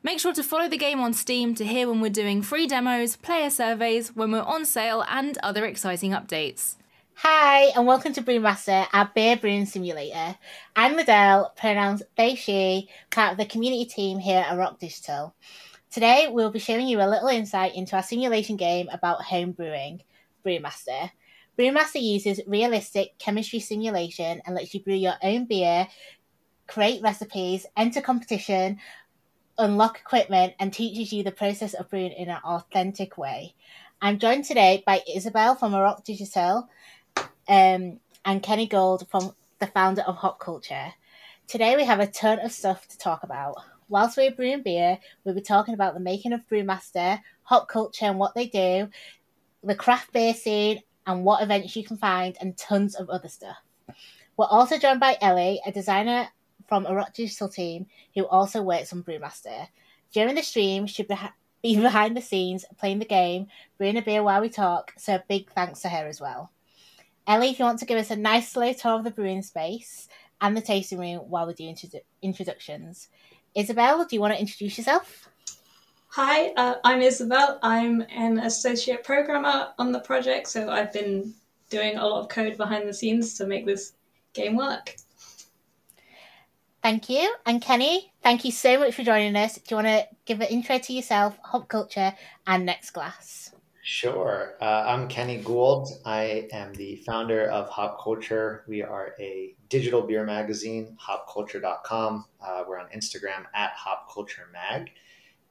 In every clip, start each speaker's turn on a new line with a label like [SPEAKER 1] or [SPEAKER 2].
[SPEAKER 1] Make sure to follow the game on Steam to hear when we're doing free demos, player surveys, when we're on sale, and other exciting updates.
[SPEAKER 2] Hi, and welcome to Brewmaster, our beer brewing simulator. I'm Ladell, pronouns they, she, part of the community team here at Auroch Digital. Today, we'll be showing you a little insight into our simulation game about home brewing, Brewmaster. Brewmaster uses realistic chemistry simulation and lets you brew your own beer, create recipes, enter competition, unlock equipment, and teaches you the process of brewing in an authentic way. I'm joined today by Isobel from Auroch Digital um, and Kenny Gould from the founder of Hop Culture. Today we have a ton of stuff to talk about. Whilst we're brewing beer, we'll be talking about the making of Brewmaster, Hop Culture and what they do, the craft beer scene, and what events you can find, and tons of other stuff. We're also joined by Ellie, a designer from Auroch Digital team who also works on Brewmaster. During the stream, she'll be behind the scenes playing the game, brewing a beer while we talk, so a big thanks to her as well. Ellie, if you want to give us a nice slow tour of the brewing space and the tasting room while we do introdu- introductions. Isobel, do you want to introduce yourself?
[SPEAKER 3] Hi, uh, I'm Isobel. I'm an associate programmer on the project, so I've been doing a lot of code behind the scenes to make this game work.
[SPEAKER 2] Thank you. And Kenny, thank you so much for joining us. Do you want to give an intro to yourself, Hop Culture, and Next Glass?
[SPEAKER 4] Sure. Uh, I'm Kenny Gould. I am the founder of Hop Culture. We are a digital beer magazine, hopculture.com. Uh, we're on Instagram at Hop hopculturemag.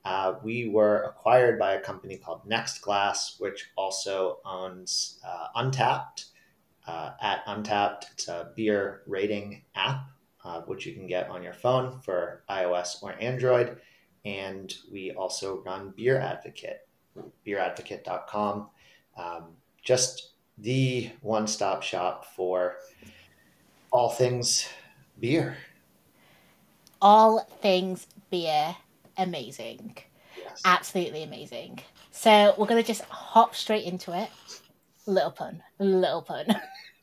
[SPEAKER 4] Uh, we were acquired by a company called Next Glass, which also owns uh, Untappd. Uh, at Untappd, it's a beer rating app, uh, which you can get on your phone for iOS or Android. And we also run Beer Advocate beeradvocate.com. Um, just the one stop shop for all things beer.
[SPEAKER 2] All things beer. Amazing. Yes. Absolutely amazing. So we're going to just hop straight into it. Little pun. Little pun.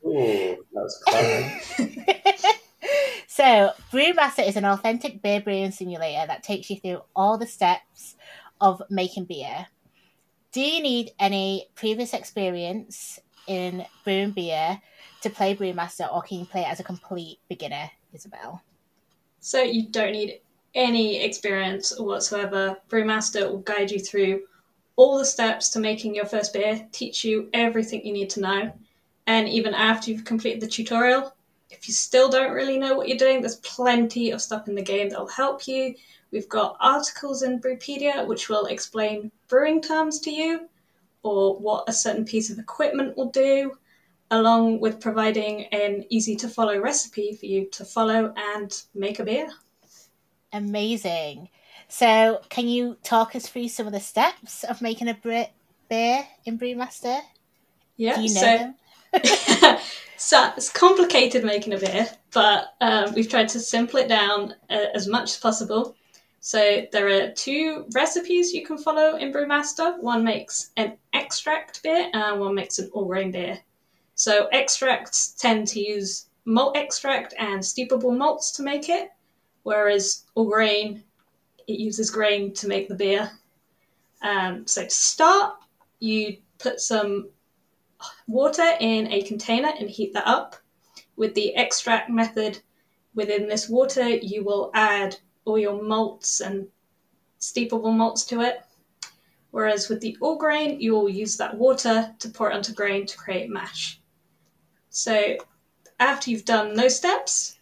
[SPEAKER 4] Ooh, that was clever.
[SPEAKER 2] so, Brewmaster is an authentic beer brewing simulator that takes you through all the steps of making beer do you need any previous experience in brewing beer to play Brewmaster, or can you play as a complete beginner, Isobel?
[SPEAKER 3] So you don't need any experience whatsoever. Brewmaster will guide you through all the steps to making your first beer, teach you everything you need to know. And even after you've completed the tutorial, if you still don't really know what you're doing, there's plenty of stuff in the game that'll help you. We've got articles in Brewpedia which will explain brewing terms to you or what a certain piece of equipment will do, along with providing an easy to follow recipe for you to follow and make a beer.
[SPEAKER 2] Amazing. So, can you talk us through some of the steps of making a beer in Brewmaster?
[SPEAKER 3] Yeah, you know so, so it's complicated making a beer, but um, we've tried to simple it down uh, as much as possible. So there are two recipes you can follow in Brewmaster. One makes an extract beer and one makes an all grain beer. So extracts tend to use malt extract and steepable malts to make it, whereas all grain it uses grain to make the beer. Um, so to start, you put some water in a container and heat that up. With the extract method, within this water, you will add all your malts and steepable malts to it. Whereas with the all grain, you will use that water to pour it onto grain to create mash. So after you've done those steps,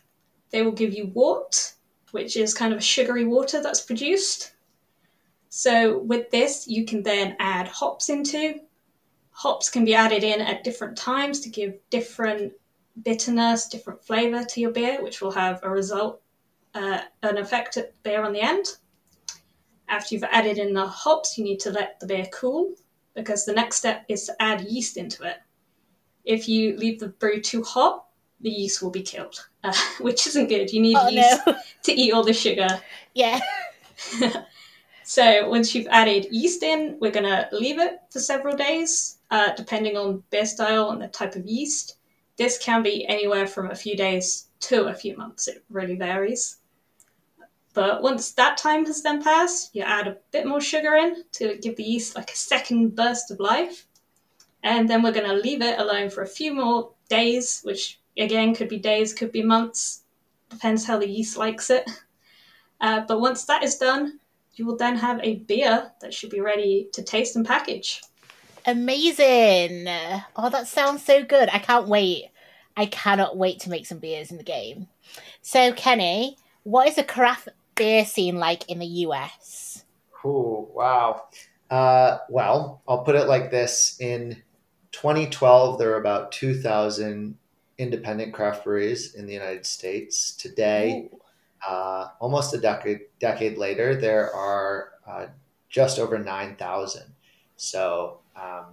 [SPEAKER 3] they will give you wort, which is kind of a sugary water that's produced. So with this, you can then add hops into. Hops can be added in at different times to give different bitterness, different flavour to your beer, which will have a result uh, an effect beer on the end. After you've added in the hops, you need to let the beer cool because the next step is to add yeast into it. If you leave the brew too hot, the yeast will be killed, uh, which isn't good. You need oh, yeast no. to eat all the sugar.
[SPEAKER 2] Yeah.
[SPEAKER 3] so once you've added yeast in, we're going to leave it for several days, uh, depending on beer style and the type of yeast. This can be anywhere from a few days to a few months. It really varies. But once that time has then passed, you add a bit more sugar in to give the yeast like a second burst of life. And then we're going to leave it alone for a few more days, which again could be days, could be months, depends how the yeast likes it. Uh, but once that is done, you will then have a beer that should be ready to taste and package.
[SPEAKER 2] Amazing! Oh, that sounds so good. I can't wait. I cannot wait to make some beers in the game. So, Kenny, what is the craft beer scene like in the US?
[SPEAKER 4] Oh, wow. Uh, well, I'll put it like this. In 2012, there were about 2,000 independent craft breweries in the United States. Today, uh, almost a decade, decade later, there are uh, just over 9,000. So um,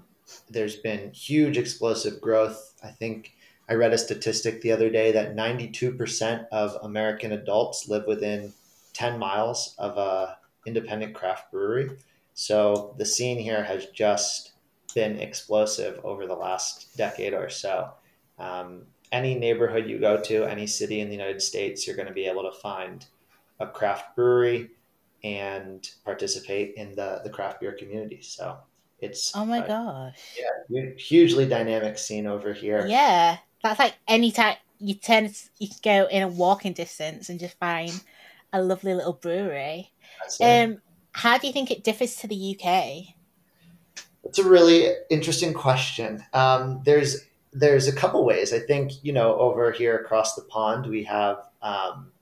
[SPEAKER 4] there's been huge explosive growth. I think I read a statistic the other day that 92% of American adults live within 10 miles of a independent craft brewery. So the scene here has just been explosive over the last decade or so. Um, any neighborhood you go to, any city in the United States, you're going to be able to find a craft brewery and participate in the, the craft beer community. So it's
[SPEAKER 2] oh my uh, gosh,
[SPEAKER 4] yeah, hugely dynamic scene over here.
[SPEAKER 2] Yeah, that's like any time you turn, you can go in a walking distance and just find a lovely little brewery. Um, how do you think it differs to the UK?
[SPEAKER 4] It's a really interesting question. Um, there's there's a couple ways. I think you know over here across the pond we have um,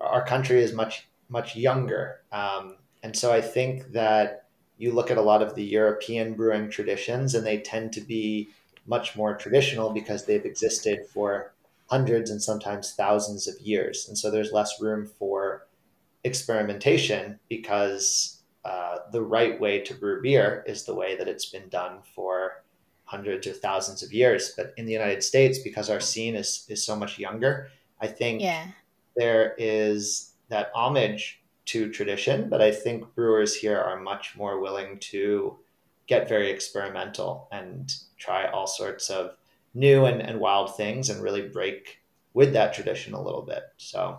[SPEAKER 4] our country is much much younger, um, and so I think that you look at a lot of the European brewing traditions, and they tend to be much more traditional because they've existed for hundreds and sometimes thousands of years, and so there's less room for experimentation because uh, the right way to brew beer is the way that it's been done for hundreds or thousands of years. But in the United States, because our scene is is so much younger, I think
[SPEAKER 2] yeah.
[SPEAKER 4] there is that homage to tradition. But I think brewers here are much more willing to get very experimental and try all sorts of new and, and wild things and really break with that tradition a little bit. So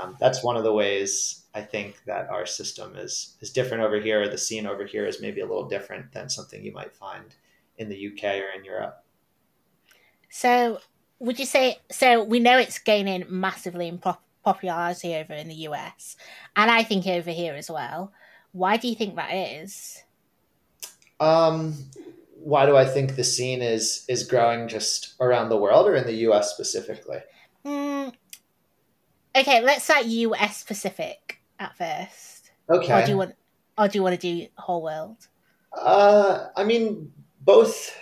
[SPEAKER 4] um, that's one of the ways I think that our system is is different over here. The scene over here is maybe a little different than something you might find in the UK or in Europe.
[SPEAKER 2] So, would you say so? We know it's gaining massively in pop- popularity over in the US, and I think over here as well. Why do you think that is?
[SPEAKER 4] Um, why do I think the scene is is growing just around the world or in the US specifically?
[SPEAKER 2] Mm, Okay, let's start US specific at first.
[SPEAKER 4] Okay.
[SPEAKER 2] Or do you want or do you want to do whole world?
[SPEAKER 4] Uh I mean both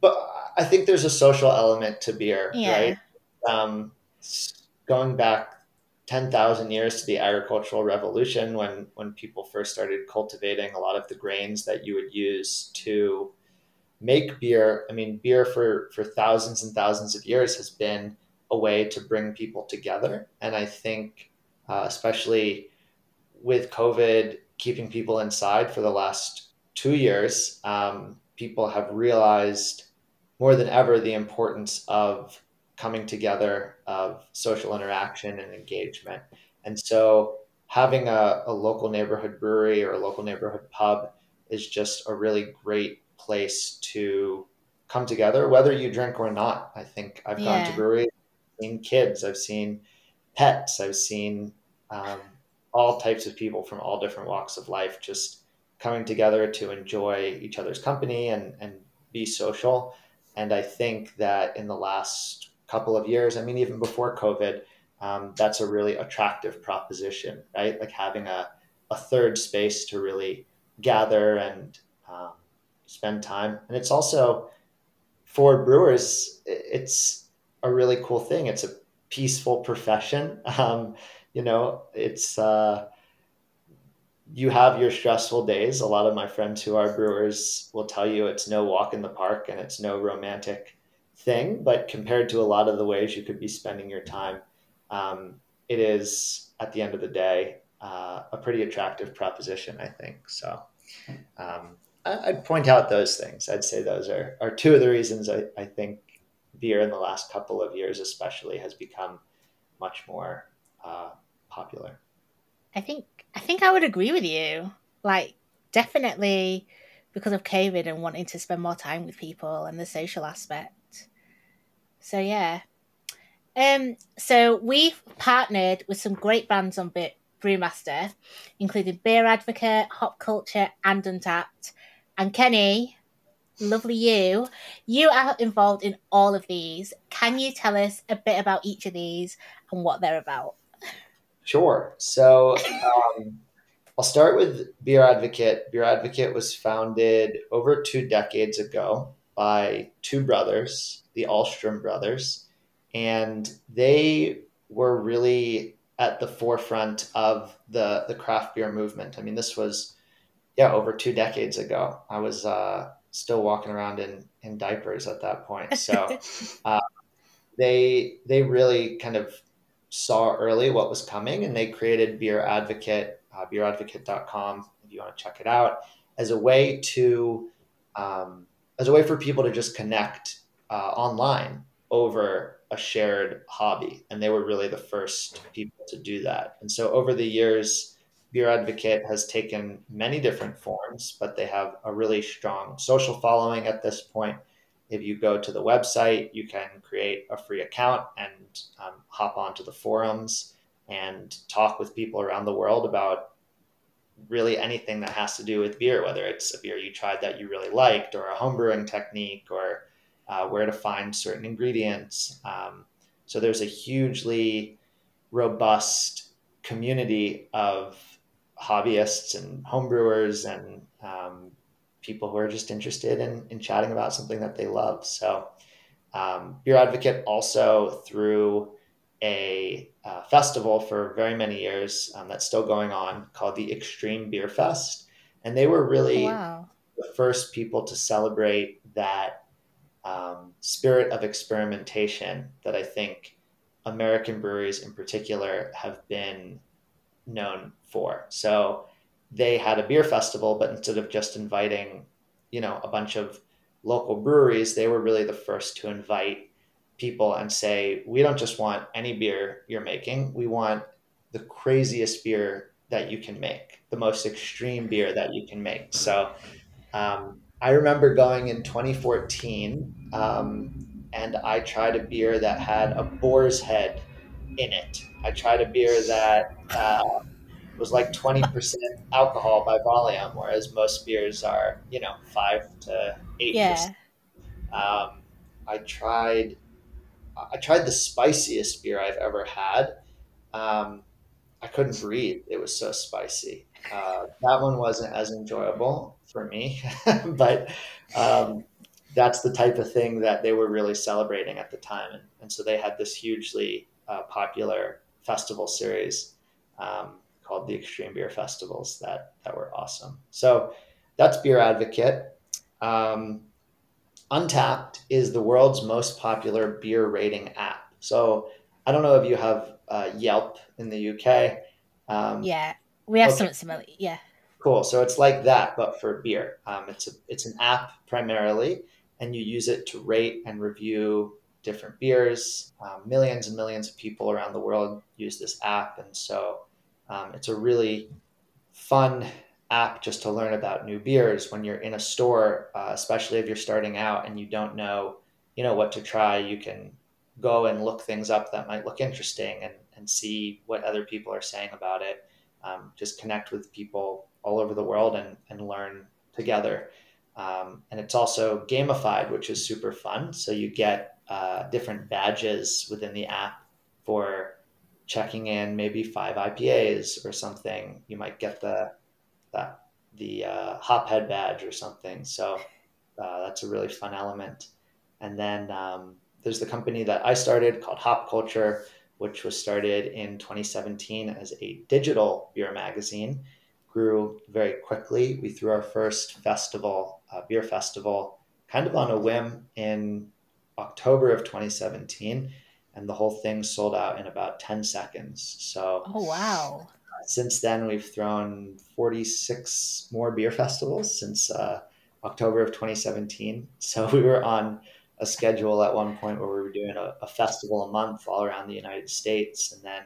[SPEAKER 4] but I think there's a social element to beer, yeah. right? Um going back 10,000 years to the agricultural revolution when when people first started cultivating a lot of the grains that you would use to make beer. I mean beer for for thousands and thousands of years has been a way to bring people together. And I think, uh, especially with COVID keeping people inside for the last two years, um, people have realized more than ever the importance of coming together, of social interaction and engagement. And so, having a, a local neighborhood brewery or a local neighborhood pub is just a really great place to come together, whether you drink or not. I think I've yeah. gone to breweries seen kids, I've seen pets, I've seen um, all types of people from all different walks of life just coming together to enjoy each other's company and, and be social. And I think that in the last couple of years, I mean, even before COVID, um, that's a really attractive proposition, right? Like having a, a third space to really gather and um, spend time. And it's also for brewers, it's a really cool thing. It's a peaceful profession. Um, you know, it's uh, you have your stressful days. A lot of my friends who are brewers will tell you it's no walk in the park and it's no romantic thing. But compared to a lot of the ways you could be spending your time, um, it is at the end of the day uh, a pretty attractive proposition, I think. So. Um, I'd point out those things. I'd say those are, are two of the reasons I, I think beer in the last couple of years, especially, has become much more uh, popular.
[SPEAKER 2] I think I think I would agree with you. Like definitely because of COVID and wanting to spend more time with people and the social aspect. So yeah. Um so we've partnered with some great brands on Bit Brewmaster, including Beer Advocate, Hop Culture, and Untappd. And Kenny, lovely you, you are involved in all of these. Can you tell us a bit about each of these and what they're about?
[SPEAKER 4] Sure. So um, I'll start with Beer Advocate. Beer Advocate was founded over two decades ago by two brothers, the Alström brothers, and they were really at the forefront of the the craft beer movement. I mean, this was yeah over two decades ago. I was uh, still walking around in in diapers at that point, so uh, they they really kind of saw early what was coming, and they created Beer Advocate, uh, beeradvocate.com if you want to check it out as a way to um, as a way for people to just connect uh, online over a shared hobby. And they were really the first people to do that. And so over the years, Beer Advocate has taken many different forms, but they have a really strong social following at this point. If you go to the website, you can create a free account and um, hop onto the forums and talk with people around the world about really anything that has to do with beer, whether it's a beer you tried that you really liked, or a homebrewing technique, or uh, where to find certain ingredients. Um, so there's a hugely robust community of hobbyists and homebrewers and um, people who are just interested in, in chatting about something that they love. So um, Beer Advocate also through a uh, festival for very many years um, that's still going on called the Extreme Beer Fest. And they were really oh, wow. the first people to celebrate that um, spirit of experimentation that I think American breweries in particular have been known for. So they had a beer festival, but instead of just inviting, you know, a bunch of local breweries, they were really the first to invite people and say, we don't just want any beer you're making, we want the craziest beer that you can make, the most extreme beer that you can make. So um, I remember going in 2014, um, and I tried a beer that had a boar's head in it. I tried a beer that uh, was like 20% alcohol by volume, whereas most beers are, you know, five to eight. Yeah. Um, I tried, I tried the spiciest beer I've ever had. Um, I couldn't breathe. It was so spicy. Uh, that one wasn't as enjoyable for me, but um, that's the type of thing that they were really celebrating at the time. And, and so they had this hugely uh, popular festival series um, called the Extreme Beer Festivals that, that were awesome. So that's Beer Advocate. Um, Untappd is the world's most popular beer rating app. So I don't know if you have uh, Yelp in the UK.
[SPEAKER 2] Um, yeah, we have okay. something similar. Yeah.
[SPEAKER 4] Cool. So it's like that, but for beer. Um, it's a it's an app primarily, and you use it to rate and review different beers. Um, millions and millions of people around the world use this app, and so um, it's a really fun app just to learn about new beers when you're in a store, uh, especially if you're starting out and you don't know, you know, what to try. You can go and look things up that might look interesting and, and see what other people are saying about it um, just connect with people all over the world and, and learn together. Um, and it's also gamified, which is super fun. So you get uh, different badges within the app for checking in maybe five IPAs or something. You might get the that the uh, hophead badge or something. So uh, that's a really fun element. And then um, there's the company that I started called Hop Culture, which was started in 2017 as a digital beer magazine, grew very quickly. We threw our first festival, uh, beer festival, kind of on a whim in October of 2017, and the whole thing sold out in about 10 seconds. So,
[SPEAKER 2] oh wow!
[SPEAKER 4] Since then, we've thrown 46 more beer festivals since uh, October of 2017. So we were on a schedule at one point where we were doing a, a, festival a month all around the United States, and then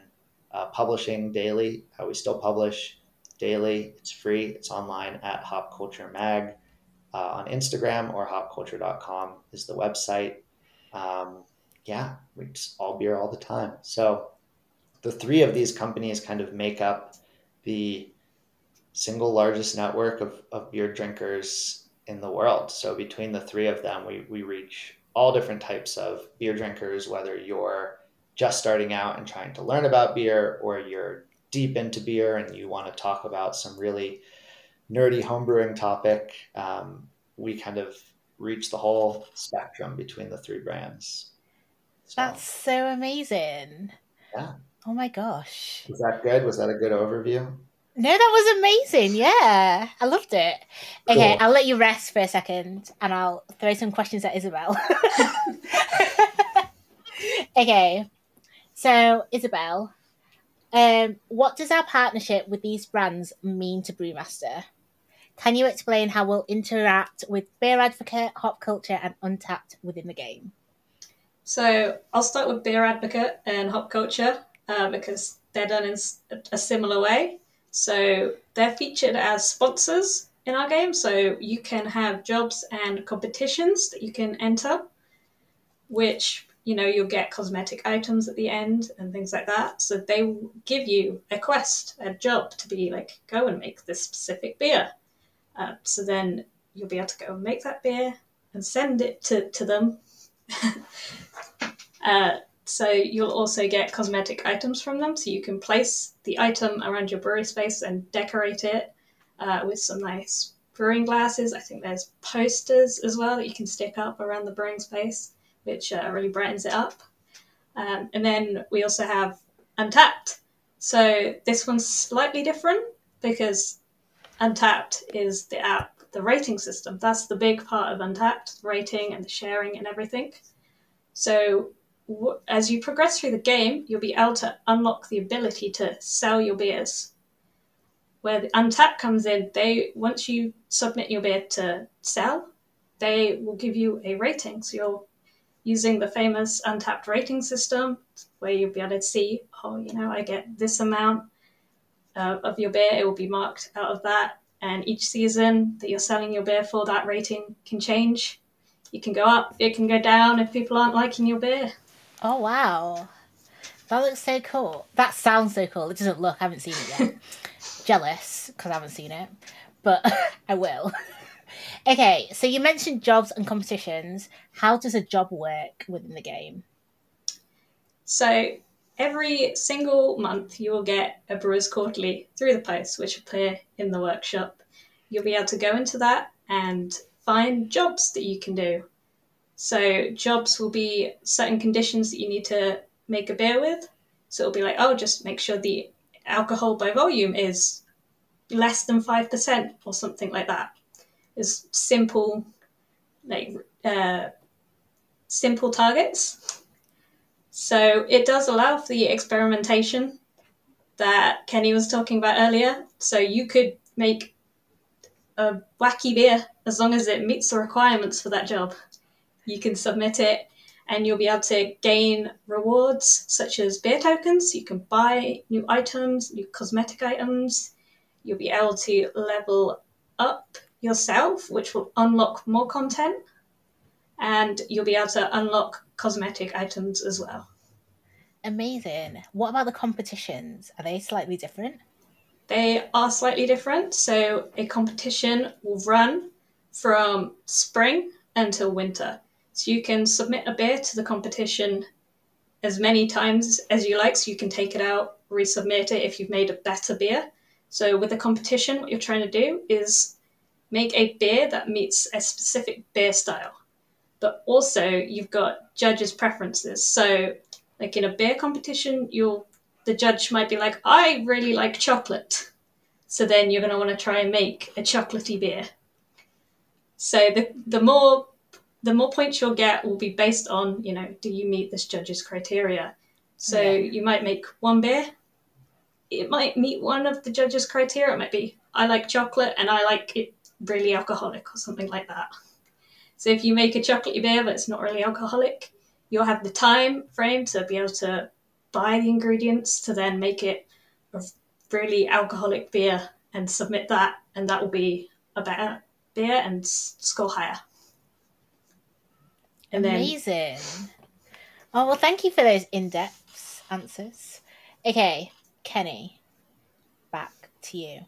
[SPEAKER 4] uh, publishing daily. Uh, we still publish daily. It's free. It's online at Hop Culture Mag uh, on Instagram or hopculture.com is the website. Um, yeah, we just all beer all the time. So the three of these companies kind of make up the single largest network of, of beer drinkers in the world. So between the three of them, we, we reach all different types of beer drinkers, whether you're just starting out and trying to learn about beer or you're deep into beer and you want to talk about some really nerdy homebrewing topic. Um, we kind of reach the whole spectrum between the three brands.
[SPEAKER 2] So, That's so amazing.
[SPEAKER 4] Yeah.
[SPEAKER 2] Oh my gosh.
[SPEAKER 4] Was that good? Was that a good overview?
[SPEAKER 2] No, that was amazing. Yeah, I loved it. Okay. I'll let you rest for a second and I'll throw some questions at Isobel. okay, so Isobel, um, what does our partnership with these brands mean to Brewmaster? Can you explain how we'll interact with Beer Advocate, Hop Culture, and Untappd within the game?
[SPEAKER 3] So I'll start with Beer Advocate and Hop Culture uh, because they're done in a similar way. So they're featured as sponsors in our game. So you can have jobs and competitions that you can enter, which you know you'll get cosmetic items at the end and things like that. So they give you a quest, a job to be like go and make this specific beer. Uh, so then you'll be able to go and make that beer and send it to to them. uh, so you'll also get cosmetic items from them. So you can place the item around your brewery space and decorate it uh, with some nice brewing glasses. I think there's posters as well that you can stick up around the brewing space, which uh, really brightens it up. Um, and then we also have Untappd. So this one's slightly different because Untappd is the app, the rating system. That's the big part of Untappd, rating and the sharing and everything. So as you progress through the game, you'll be able to unlock the ability to sell your beers. Where the Untappd comes in, they once you submit your beer to sell, they will give you a rating. So you're using the famous Untappd rating system, where you'll be able to see, oh, you know, I get this amount uh, of your beer. It will be marked out of that, and each season that you're selling your beer for, that rating can change. You can go up, it can go down if people aren't liking your beer.
[SPEAKER 2] Oh wow, that looks so cool. That sounds so cool. It doesn't look. I haven't seen it yet. Jealous because I haven't seen it, but I will. okay, so you mentioned jobs and competitions. How does a job work within the game?
[SPEAKER 3] So every single month you will get a Brewers Quarterly through the post, which appear in the workshop. You'll be able to go into that and find jobs that you can do. So jobs will be certain conditions that you need to make a beer with. So it'll be like, oh, just make sure the alcohol by volume is less than five percent or something like that. Is simple, like uh, simple targets. So it does allow for the experimentation that Kenny was talking about earlier. So you could make a wacky beer as long as it meets the requirements for that job you can submit it and you'll be able to gain rewards such as beer tokens. You can buy new items, new cosmetic items. You'll be able to level up yourself, which will unlock more content. And you'll be able to unlock cosmetic items as well.
[SPEAKER 2] Amazing. What about the competitions? Are they slightly different?
[SPEAKER 3] They are slightly different. So, a competition will run from spring until winter. So you can submit a beer to the competition as many times as you like. So you can take it out, resubmit it if you've made a better beer. So with a competition, what you're trying to do is make a beer that meets a specific beer style. But also you've got judges' preferences. So like in a beer competition, you'll the judge might be like, I really like chocolate. So then you're going to want to try and make a chocolatey beer. So the the more the more points you'll get will be based on, you know, do you meet this judge's criteria? So yeah. you might make one beer. It might meet one of the judge's criteria. It might be I like chocolate and I like it really alcoholic or something like that. So if you make a chocolatey beer but it's not really alcoholic, you'll have the time frame to be able to buy the ingredients to then make it a really alcoholic beer and submit that, and that will be a better beer and score higher.
[SPEAKER 2] And Amazing. Then... Oh well, thank you for those in-depth answers. Okay, Kenny, back to you.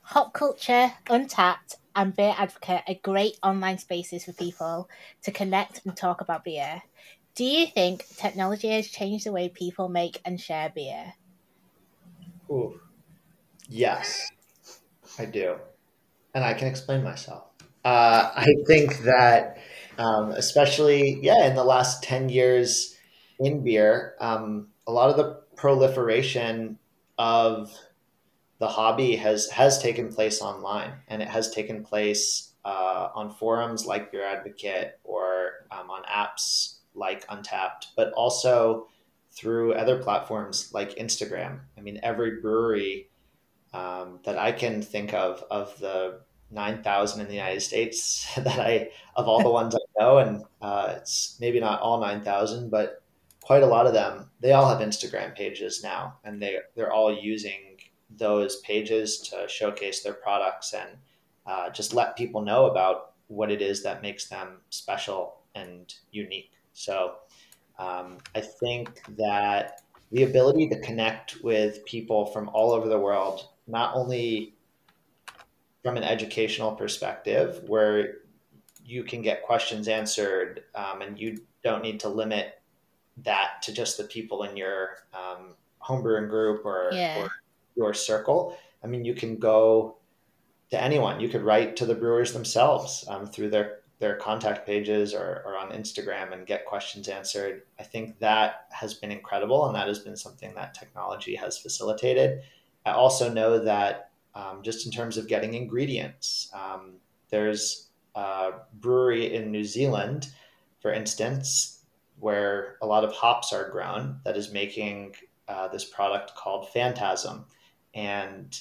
[SPEAKER 2] Hop culture, Untappd, and Beer Advocate are great online spaces for people to connect and talk about beer. Do you think technology has changed the way people make and share beer?
[SPEAKER 4] Ooh, yes, I do. And I can explain myself. Uh, I think that, um, especially, yeah, in the last 10 years in beer, um, a lot of the proliferation of the hobby has has taken place online, and it has taken place uh, on forums like Beer Advocate or um, on apps like Untappd but also through other platforms like Instagram. I mean, every brewery um, that I can think of of the 9,000 in the United States that I, of all the ones I know, and uh, it's maybe not all 9,000, but quite a lot of them, they all have Instagram pages now, and they, they're all using those pages to showcase their products and uh, just let people know about what it is that makes them special and unique. So um, I think that the ability to connect with people from all over the world, not only from an educational perspective, where you can get questions answered um, and you don't need to limit that to just the people in your um, homebrewing group or, yeah. or your circle. I mean, you can go to anyone. You could write to the brewers themselves um, through their their contact pages or, or on Instagram and get questions answered. I think that has been incredible, and that has been something that technology has facilitated. I also know that um, just in terms of getting ingredients, um, there's a brewery in New Zealand, for instance, where a lot of hops are grown that is making uh, this product called Phantasm. And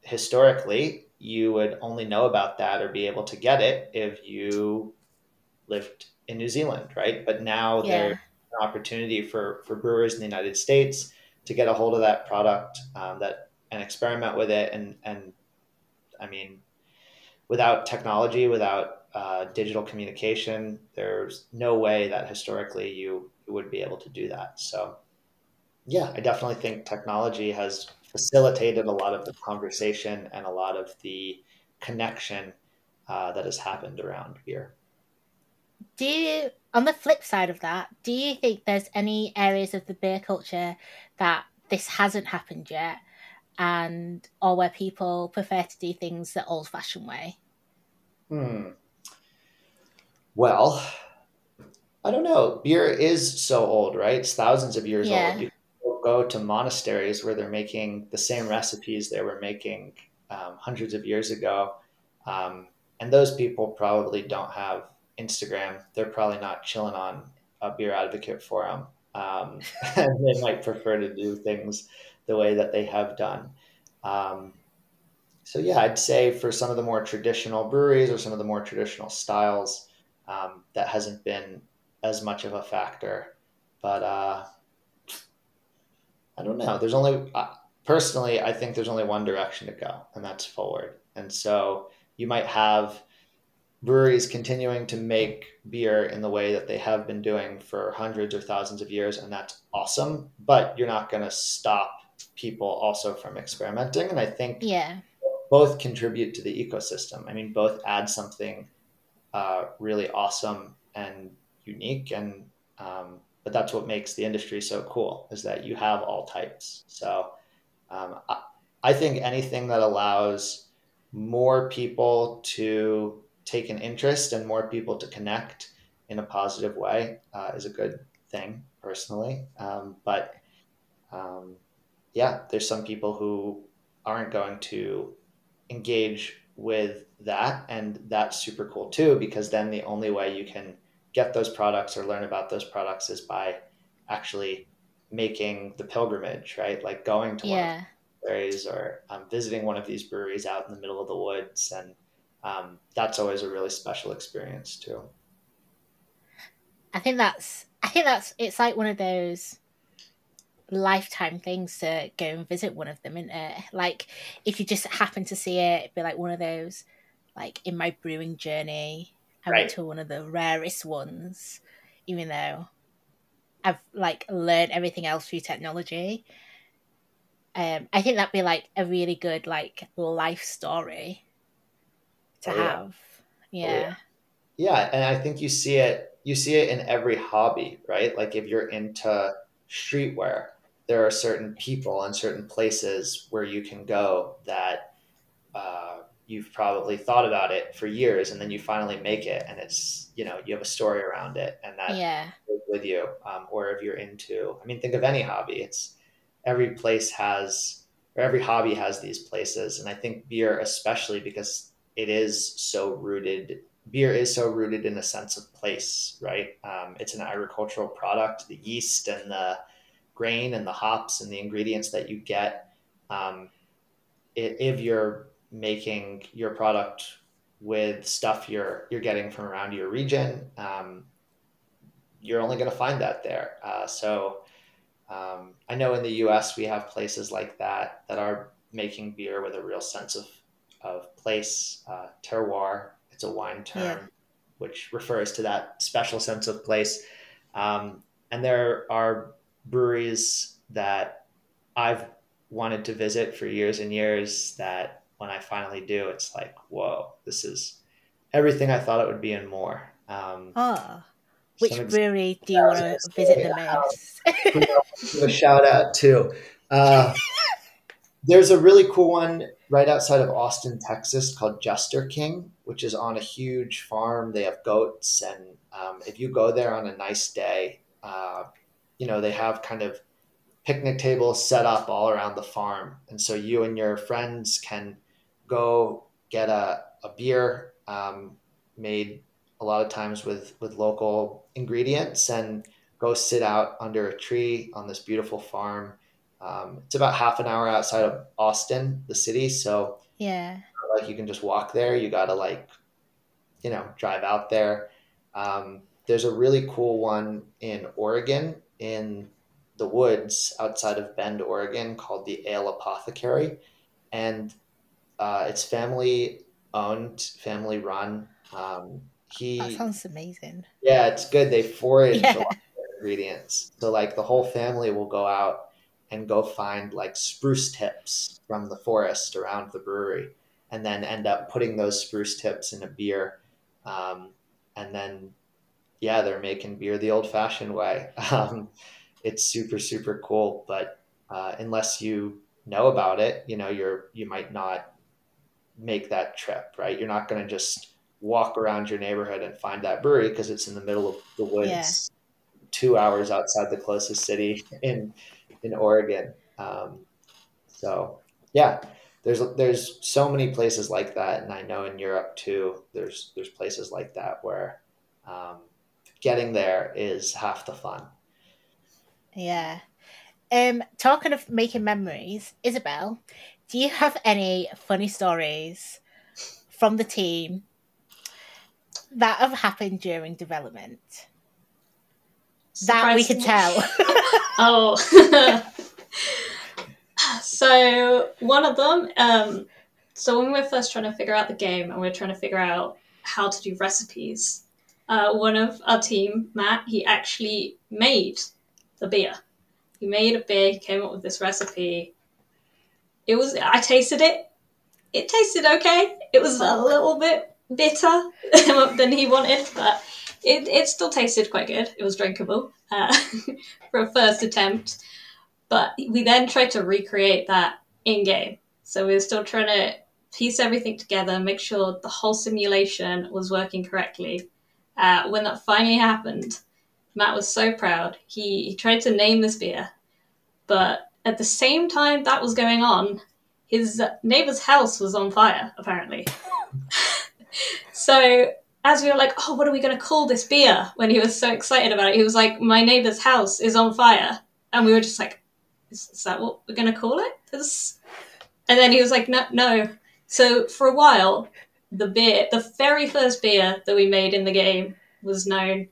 [SPEAKER 4] historically, you would only know about that or be able to get it if you lived in New Zealand, right? But now yeah. there's an opportunity for, for brewers in the United States to get a hold of that product um, that and experiment with it. And, and I mean, without technology, without uh, digital communication, there's no way that historically you, would be able to do that. So yeah, I definitely think technology has facilitated a lot of the conversation and a lot of the connection uh, that has happened around beer.
[SPEAKER 2] Do you, on the flip side of that, do you think there's any areas of the beer culture that this hasn't happened yet, and or where people prefer to do things the old-fashioned way?
[SPEAKER 4] Hmm. Well, I don't know. Beer is so old, right? It's thousands of years yeah. old. You go to monasteries where they're making the same recipes they were making um, hundreds of years ago. Um, and those people probably don't have Instagram. They're probably not chilling on a beer advocate forum. Um, and they might prefer to do things the way that they have done. Um, so, yeah, I'd say for some of the more traditional breweries or some of the more traditional styles, um, that hasn't been as much of a factor. But uh, I don't know. There's only uh, personally, I think there's only one direction to go, and that's forward. And so you might have breweries continuing to make beer in the way that they have been doing for hundreds or thousands of years, and that's awesome. But you're not going to stop people also from experimenting. And I think
[SPEAKER 2] yeah,
[SPEAKER 4] both contribute to the ecosystem. I mean, both add something uh, really awesome and unique, and um, but that's what makes the industry so cool is that you have all types. So um, I, I think anything that allows more people to take an interest and more people to connect in a positive way uh, is a good thing personally. Um, but um, yeah, there's some people who aren't going to engage with that, and that's super cool too because then the only way you can get those products or learn about those products is by actually making the pilgrimage, right? Like going to yeah. one of breweries or um, visiting one of these breweries out in the middle of the woods. And um, that's always a really special experience too.
[SPEAKER 2] I think that's, I think that's, it's like one of those, lifetime things to go and visit one of them, isn't it? Like if you just happen to see it, it'd be like one of those. Like in my brewing journey, I right. went to one of the rarest ones, even though I've like learned everything else through technology. Um, I think that'd be like a really good like life story to oh, have. Yeah.
[SPEAKER 4] Oh, yeah. Yeah, and I think you see it you see it in every hobby, right? Like if you're into streetwear, there are certain people and certain places where you can go that uh, you've probably thought about it for years, and then you finally make it, and it's you know you have a story around it, and that
[SPEAKER 2] yeah.
[SPEAKER 4] with you. Um, or if you're into, I mean, think of any hobby. It's every place has or every hobby has these places, and I think beer especially because it is so rooted beer is so rooted in a sense of place, right? Um, it's an agricultural product. The yeast and the grain and the hops and the ingredients that you get, um, if you're making your product with stuff you're you're getting from around your region, um, you're only going to find that there. Uh, so um, I know in the U.S. we have places like that that are making beer with a real sense of of place, uh, terroir, it's a wine term, yeah. which refers to that special sense of place. Um, and there are breweries that I've wanted to visit for years and years that when I finally do, it's like, whoa, this is everything I thought it would be and more. Um,
[SPEAKER 2] oh, which brewery do you want to visit the
[SPEAKER 4] most? a shout out to. Uh, there's a really cool one right outside of Austin, Texas, called Jester King, which is on a huge farm. They have goats, and um, if you go there on a nice day, uh, you know they have kind of picnic tables set up all around the farm, and so you and your friends can go get a, a beer um, made a lot of times with with local ingredients and go sit out under a tree on this beautiful farm um, it's about half an hour outside of Austin, the city. So
[SPEAKER 2] yeah,
[SPEAKER 4] like you can just walk there. You got to like, you know, drive out there. Um, there's a really cool one in Oregon in the woods outside of Bend, Oregon, called the Ale Apothecary, and uh, it's family owned, family run. Um, he
[SPEAKER 2] that sounds amazing.
[SPEAKER 4] Yeah, it's good. They forage yeah. ingredients, so like the whole family will go out and go find like spruce tips from the forest around the brewery and then end up putting those spruce tips in a beer. Um, and then, yeah, they're making beer the old fashioned way. Um, it's super, super cool. But uh, unless you know about it, you know, you're, you might not make that trip, right? You're not going to just walk around your neighborhood and find that brewery because it's in the middle of the woods, yeah. two hours outside the closest city in in Oregon. Um, so yeah, there's there's so many places like that, and I know in Europe too. There's there's places like that where um, getting there is half the fun.
[SPEAKER 2] Yeah. Um, talking of making memories, Isobel, do you have any funny stories from the team that have happened during development? that we could tell.
[SPEAKER 3] oh. so one of them, um, so when we were first trying to figure out the game and we are trying to figure out how to do recipes, uh, one of our team, Matt, he actually made the beer. He made a beer. He came up with this recipe. It was. I tasted it. It tasted okay. It was a little bit bitter than he wanted, but it, it still tasted quite good. It was drinkable uh, for a first attempt. But we then tried to recreate that in game. So we were still trying to piece everything together, make sure the whole simulation was working correctly. Uh, when that finally happened, Matt was so proud. He, he tried to name this beer, but at the same time that was going on, his neighbor's house was on fire, apparently. so as we were like, oh, what are we going to call this beer? When he was so excited about it, he was like, my neighbor's house is on fire. And we were just like, is, is that what we're going to call it? And then he was like, no, no. So for a while, the beer, the very first beer that we made in the game was known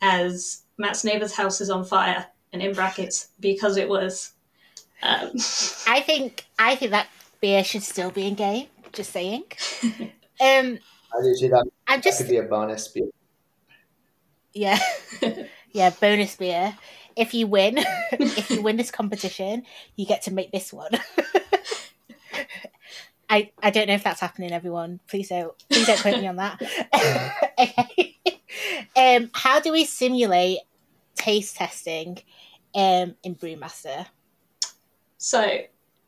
[SPEAKER 3] as Matt's neighbor's house is on fire. and in brackets because it was. Um,
[SPEAKER 2] I think I think that beer should still be in game. Just saying. um,
[SPEAKER 4] I do see that.
[SPEAKER 2] I'm just
[SPEAKER 4] That could be a bonus. Beer.
[SPEAKER 2] yeah, yeah. Bonus beer. If you win, if you win this competition, you get to make this one. I, I don't know if that's happening, everyone. Please don't please don't quote me on that. okay. Um, how do we simulate taste testing um, in Brewmaster?
[SPEAKER 3] So,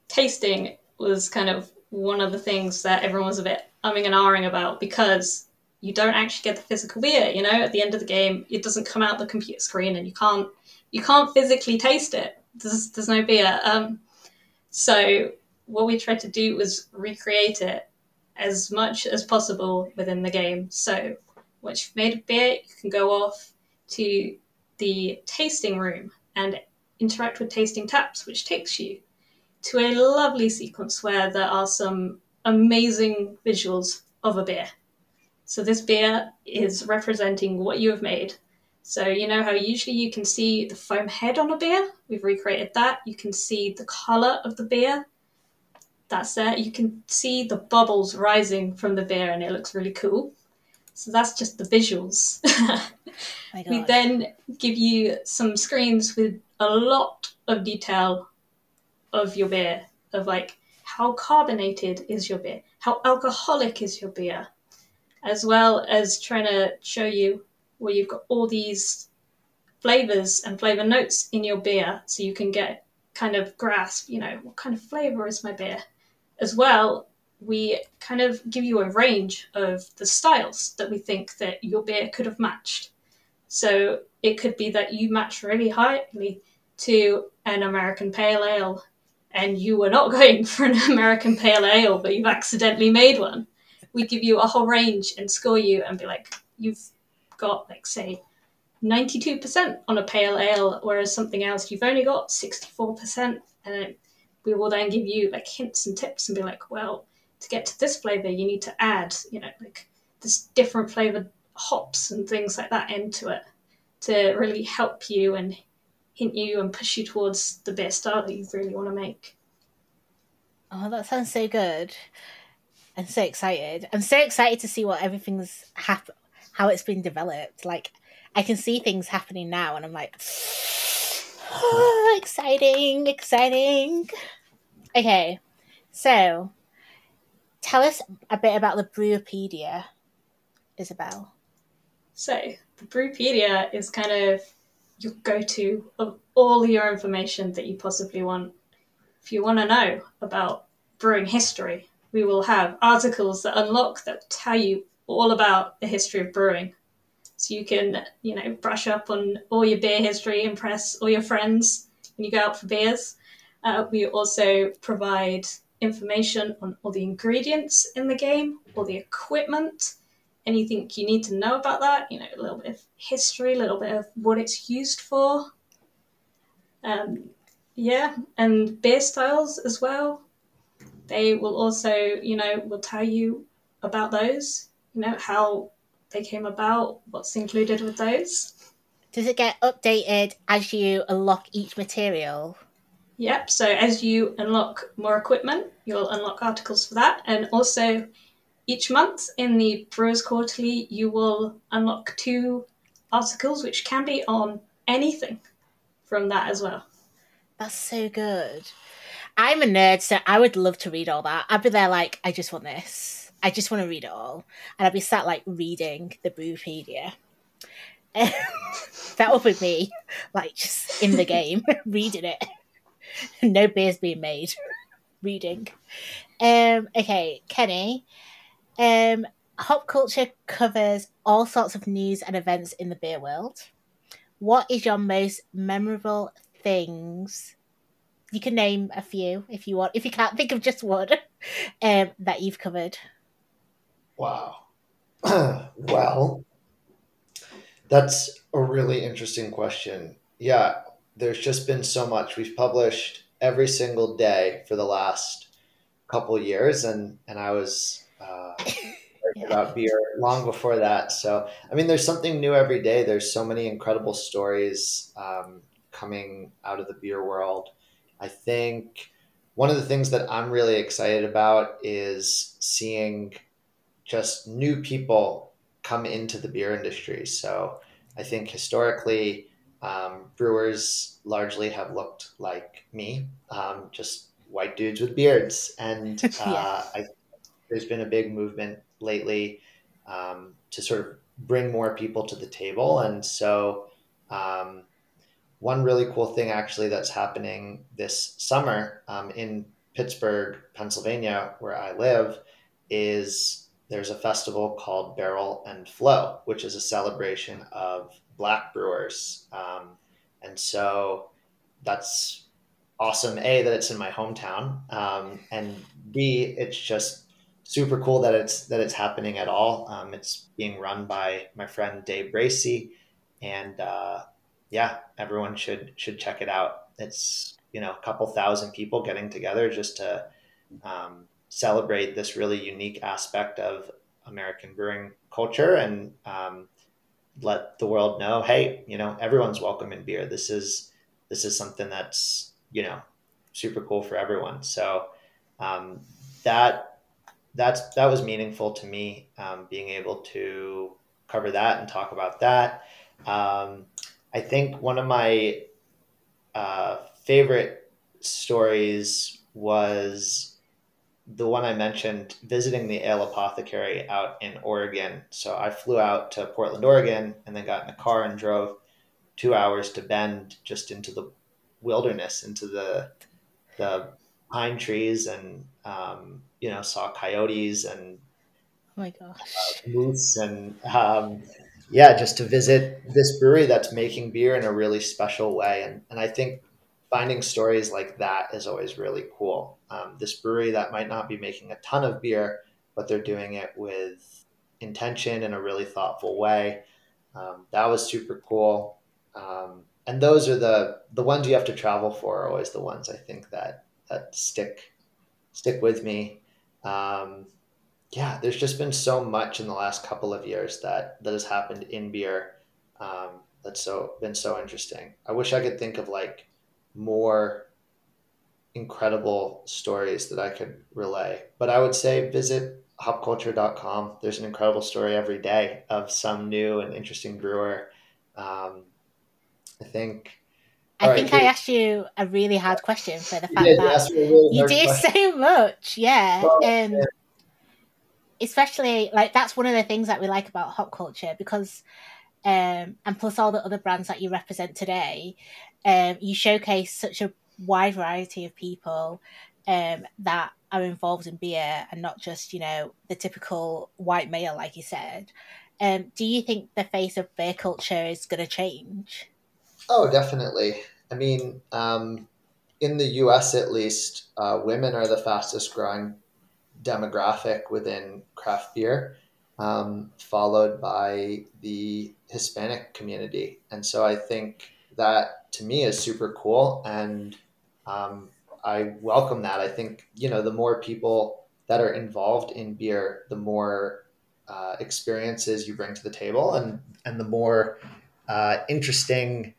[SPEAKER 3] tasting was kind of one of the things that everyone was a bit umming and ahhing about because you don't actually get the physical beer. You know, at the end of the game, it doesn't come out the computer screen, and you can't you can't physically taste it. There's there's no beer. Um, so what we tried to do was recreate it as much as possible within the game. So once you've made a beer, you can go off to the tasting room and interact with tasting taps, which takes you to a lovely sequence where there are some amazing visuals of a beer. So this beer is representing what you have made. So you know how usually you can see the foam head on a beer? We've recreated that. You can see the color of the beer. That's there. You can see the bubbles rising from the beer and it looks really cool. So that's just the visuals. We then give you some screens with a lot of detail of your beer, of like how carbonated is your beer, how alcoholic is your beer, as well as trying to show you where you've got all these flavors and flavor notes in your beer so you can get kind of grasp, you know, what kind of flavor is my beer. As well, we kind of give you a range of the styles that we think that your beer could have matched. So it could be that you match really highly to an American Pale Ale and you were not going for an American Pale Ale, but you've accidentally made one. We give you a whole range and score you and be like, you've got, like, say, 92% on a Pale Ale, whereas something else you've only got 64%. And we will then give you, like, hints and tips and be like, well, to get to this flavor, you need to add, you know, like this different flavored hops and things like that into it to really help you and hint you and push you towards the beer style that you really want to make.
[SPEAKER 2] Oh, that sounds so good. I'm so excited. I'm so excited to see what everything's hap- how it's been developed. Like I can see things happening now and I'm like exciting, exciting. Okay. So, tell us a bit about the Brewopedia, Isobel.
[SPEAKER 3] So, the Brewpedia is kind of your go to of all your information that you possibly want. If you want to know about brewing history, we will have articles that unlock that tell you all about the history of brewing. So you can, you know, brush up on all your beer history, impress all your friends when you go out for beers. Uh, we also provide information on all the ingredients in the game, all the equipment, anything you need to know about that, you know, a little bit of history, a little bit of what it's used for. Um, yeah, and beer styles as well. They will also, you know, will tell you about those, you know, how they came about, what's included with those.
[SPEAKER 2] Does it get updated as you unlock each material?
[SPEAKER 3] Yep, so as you unlock more equipment, you'll unlock articles for that. And also, each month in the Brewers Quarterly, you will unlock two articles which can be on anything from that as well.
[SPEAKER 2] That's so good. I'm a nerd, so I would love to read all that. I'd be there like, I just want this. I just want to read it all. And I'd be sat like reading the Brewpedia. that would be me, like just in the game, reading it. no beers being made. reading. Um, okay, Kenny. Um, Hop Culture covers all sorts of news and events in the beer world. What is your most memorable things? You can name a few if you want. If you can't think of just one, um, that you've covered.
[SPEAKER 4] Wow. well, that's a really interesting question. Yeah, there's just been so much. We've published every single day for the last couple years, and and I was uh,
[SPEAKER 2] Yeah.
[SPEAKER 4] about beer long before that. So I mean, there's something new every day. There's so many incredible stories um, coming out of the beer world. I think one of the things that I'm really excited about is seeing just new people come into the beer industry. So I think historically, um, brewers largely have looked like me, um, just white dudes with beards. And uh, yeah. I, there's been a big movement lately um, to sort of bring more people to the table. And so, um, one really cool thing actually that's happening this summer um, in Pittsburgh, Pennsylvania, where I live, is there's a festival called Barrel and Flow, which is a celebration of black brewers. Um, and so that's awesome. A, that it's in my hometown. Um, and B, it's just super cool that it's that it's happening at all. Um, it's being run by my friend Day Bracey, and uh, yeah, everyone should should check it out. It's you know a couple thousand people getting together just to um, celebrate this really unique aspect of American brewing culture and um, let the world know, hey, you know, everyone's welcome in beer. This is this is something that's you know super cool for everyone. So um, that that's that was meaningful to me um, being able to cover that and talk about that. Um, I think one of my uh, favorite stories was the one I mentioned visiting the Ale Apothecary out in Oregon. So I flew out to Portland, Oregon, and then got in a car and drove two hours to Bend, just into the wilderness, into the the pine trees, and um, you know saw coyotes and
[SPEAKER 2] oh my gosh uh,
[SPEAKER 4] moose and um, yeah just to visit this brewery that's making beer in a really special way and, and i think finding stories like that is always really cool um, this brewery that might not be making a ton of beer but they're doing it with intention in a really thoughtful way um, that was super cool um, and those are the the ones you have to travel for are always the ones i think that that stick stick with me um, yeah, there's just been so much in the last couple of years that that has happened in beer. Um, that's so been so interesting. I wish I could think of like more incredible stories that I could relay. But I would say visit hopculture.com. There's an incredible story every day of some new and interesting brewer. Um, I think
[SPEAKER 2] I think I asked you a really hard question for the fact that really you do question. so much. Yeah. Well, um, yeah. Especially, like, that's one of the things that we like about hop culture because, um, and plus all the other brands that you represent today, um, you showcase such a wide variety of people um, that are involved in beer and not just, you know, the typical white male, like you said. Um, do you think the face of beer culture is going to change?
[SPEAKER 4] Oh, definitely. I mean, um, in the US at least, uh, women are the fastest growing demographic within craft beer, um, followed by the Hispanic community. And so I think that to me is super cool. And um, I welcome that. I think, you know, the more people that are involved in beer, the more uh, experiences you bring to the table and, and the more uh, interesting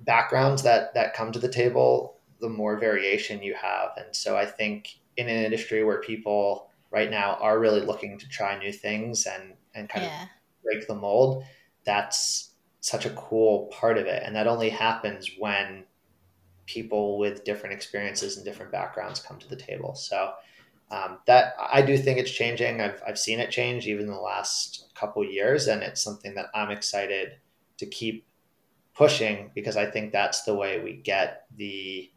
[SPEAKER 4] backgrounds that that come to the table, the more variation you have. And so I think in an industry where people right now are really looking to try new things and and kind yeah. of break the mold, that's such a cool part of it. And that only happens when people with different experiences and different backgrounds come to the table. So um, that I do think it's changing. I've, I've seen it change even in the last couple years, and it's something that I'm excited to keep pushing because I think that's the way we get the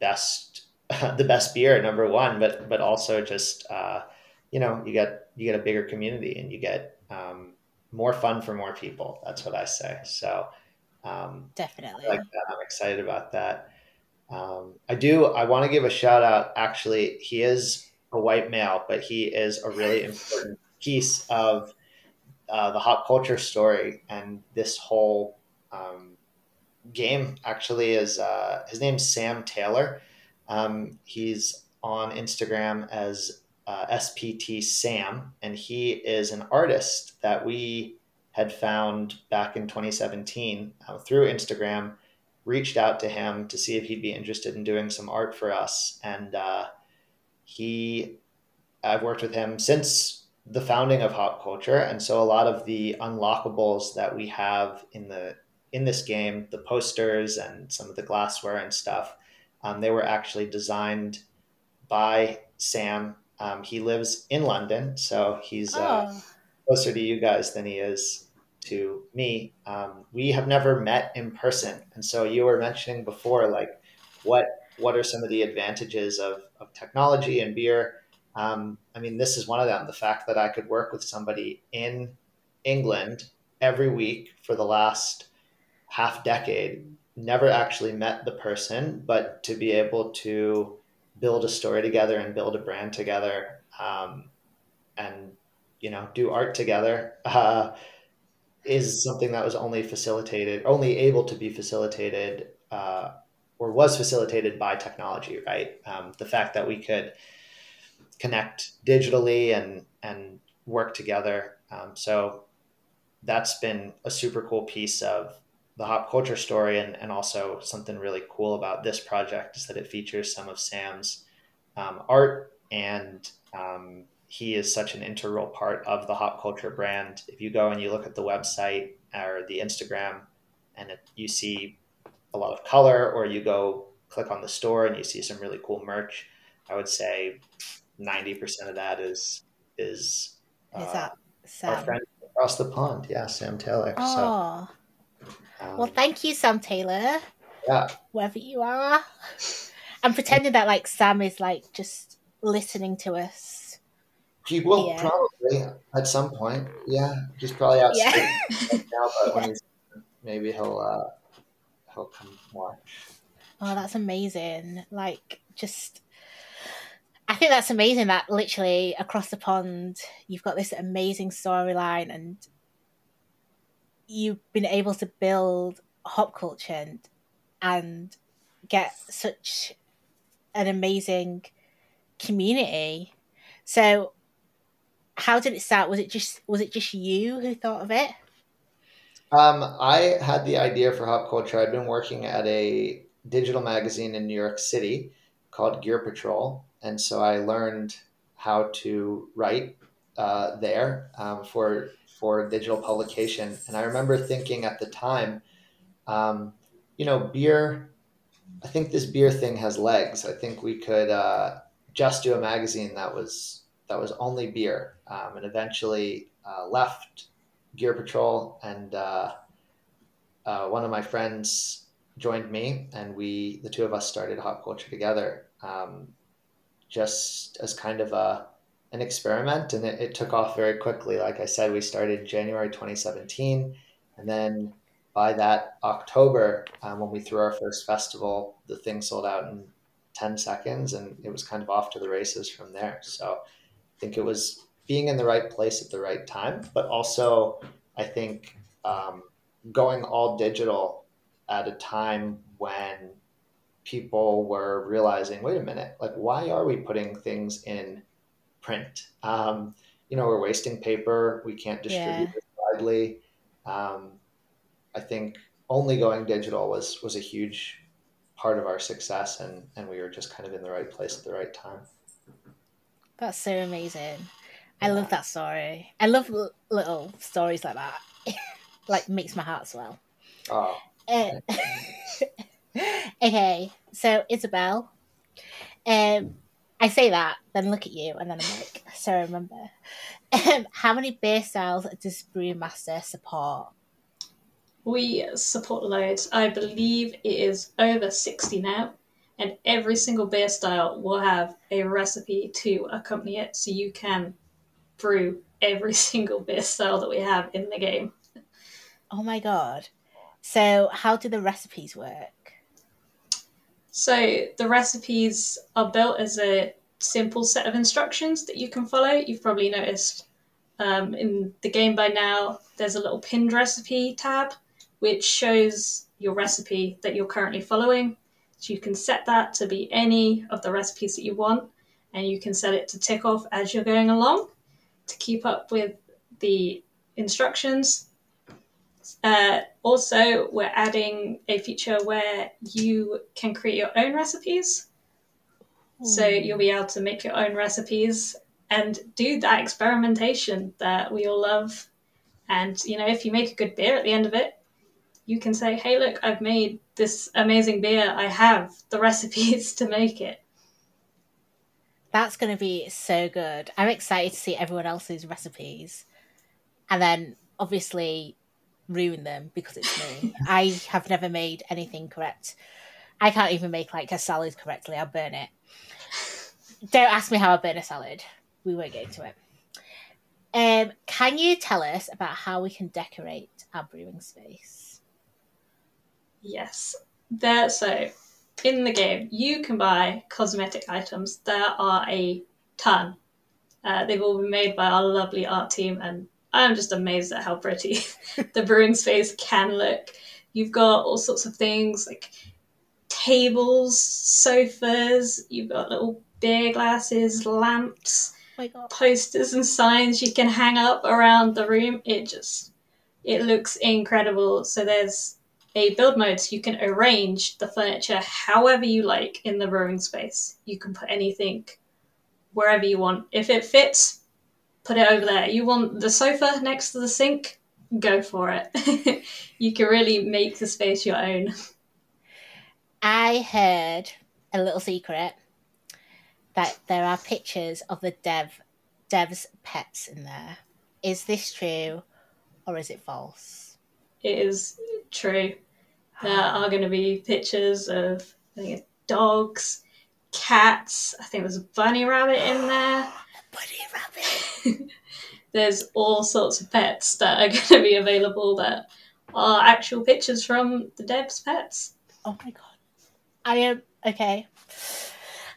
[SPEAKER 4] best the best beer number one but but also just uh, you know you get you get a bigger community and you get um, more fun for more people. That's what I say. So um,
[SPEAKER 2] definitely.
[SPEAKER 4] like I'm excited about that. Um, I do I want to give a shout out. Actually he is a white male but he is a really important piece of uh, the hop culture story. And this whole um, game actually is uh, his name's Sam Taylor. Um, he's on Instagram as uh, SPT Sam, and he is an artist that we had found back in 2017 uh, through Instagram, reached out to him to see if he'd be interested in doing some art for us. And uh, he, I've worked with him since the founding of Hop Culture. And so a lot of the unlockables that we have in the in this game, the posters and some of the glassware and stuff, um, they were actually designed by Sam. Um, he lives in London, so he's uh, oh. closer to you guys than he is to me. Um, we have never met in person, and so you were mentioning before, like what what are some of the advantages of, of technology and beer? Um, I mean, this is one of them. The fact that I could work with somebody in England every week for the last half decade, never actually met the person, but to be able to build a story together and build a brand together um, and you know do art together uh, is something that was only facilitated only able to be facilitated uh, or was facilitated by technology right? Um, the fact that we could connect digitally and and work together. Um, so that's been a super cool piece of the hop culture story and, and also something really cool about this project is that it features some of sam's um, art and um, he is such an integral part of the hop culture brand if you go and you look at the website or the instagram and it, you see a lot of color or you go click on the store and you see some really cool merch i would say 90% of that is is, uh, is that Sam? our friend across the pond yeah sam taylor oh. so
[SPEAKER 2] well, thank you, Sam Taylor.
[SPEAKER 4] Yeah.
[SPEAKER 2] Wherever you are. I'm pretending that like Sam is like just listening to us.
[SPEAKER 4] He will yeah. probably at some point. Yeah, he's probably out yeah. now, but he's maybe he'll uh, he'll come watch.
[SPEAKER 2] Oh, that's amazing! Like just. I think that's amazing that literally across the pond you've got this amazing storyline and you've been able to build hop culture and, and get such an amazing community. So how did it start? Was it just was it just you who thought of it?
[SPEAKER 4] Um, I had the idea for hop culture. I'd been working at a digital magazine in New York City called Gear Patrol, and so I learned how to write uh, there um, for for digital publication. And I remember thinking at the time, um, you know, beer. I think this beer thing has legs. I think we could uh, just do a magazine that was that was only beer, um, and eventually uh, left Gear Patrol, and uh, uh, one of my friends joined me, and we the two of us started Hop Culture together, um, just as kind of a an experiment and it, it, took off very quickly. Like I said, we started January 2017. And then by that October, um, when we threw our first festival, the thing sold out in 10 seconds and it was kind of off to the races from there. So I think it was being in the right place at the right time, but also I think um, going all digital at a time when people were realizing, wait a minute, like why are we putting things in print. Um, you know, we're wasting paper. We can't distribute yeah. it widely. Um, I think only going digital was was a huge part of our success, and and we were just kind of in the right place at the right time.
[SPEAKER 2] That's so amazing. I love that story. I love l- little stories like that. like makes my heart swell.
[SPEAKER 4] Oh.
[SPEAKER 2] Uh, okay, so Isobel, um, I say that, then look at you, and then I'm like, so I remember. Um, how many beer styles does Brewmaster support?
[SPEAKER 3] We support loads. I believe it is over 60 now, and every single beer style will have a recipe to accompany it, so you can brew every single beer style that we have in the game.
[SPEAKER 2] Oh my god. So, how do the recipes work?
[SPEAKER 3] So the recipes are built as a simple set of instructions that you can follow. You've probably noticed um, in the game by now, there's a little pinned recipe tab, which shows your recipe that you're currently following. So you can set that to be any of the recipes that you want, and you can set it to tick off as you're going along to keep up with the instructions. Uh, also, we're adding a feature where you can create your own recipes. So you'll be able to make your own recipes and do that experimentation that we all love. And you know, if you make a good beer at the end of it, you can say, "Hey, look, I've made this amazing beer. I have the recipes to make it."
[SPEAKER 2] That's going to be so good. I'm excited to see everyone else's recipes, and then obviously ruin them because it's me. I have never made anything correct. I can't even make like a salad correctly. I'll burn it. Don't ask me how I burn a salad. We won't get into it. Um, can you tell us about how we can decorate our brewing space?
[SPEAKER 3] Yes. There so in the game you can buy cosmetic items. There are a ton. Uh, they've all been made by our lovely art team and I'm just amazed at how pretty the brewing space can look. You've got all sorts of things like tables, sofas, you've got little beer glasses, lamps,
[SPEAKER 2] oh
[SPEAKER 3] posters and signs you can hang up around the room. It just it looks incredible. So there's a build mode so you can arrange the furniture however you like in the brewing space. You can put anything wherever you want. If it fits, put it over there. You want the sofa next to the sink? Go for it. you can really make the space your own.
[SPEAKER 2] I heard a little secret that there are pictures of the dev dev's pets in there. Is this true or is it false?
[SPEAKER 3] It is true. There ah. are going to be pictures of think, dogs, cats. I think there's a bunny rabbit in there.
[SPEAKER 2] Bunny rabbit.
[SPEAKER 3] there's all sorts of pets that are going to be available that are actual pictures from the dev's pets.
[SPEAKER 2] Oh my god. I am okay.